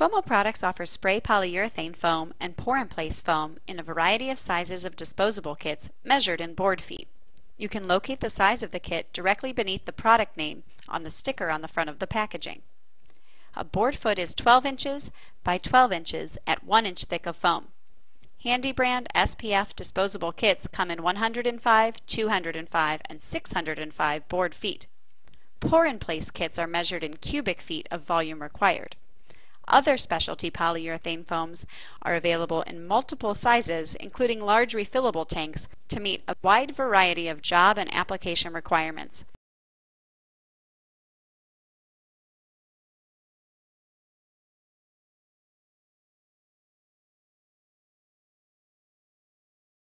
Fomo Products offers spray polyurethane foam and pour-in-place foam in a variety of sizes of disposable kits measured in board feet. You can locate the size of the kit directly beneath the product name on the sticker on the front of the packaging. A board foot is 12 inches by 12 inches at 1 inch thick of foam. Handy brand SPF disposable kits come in 105, 205, and 605 board feet. Pour-in-place kits are measured in cubic feet of volume required. Other specialty polyurethane foams are available in multiple sizes, including large refillable tanks, to meet a wide variety of job and application requirements.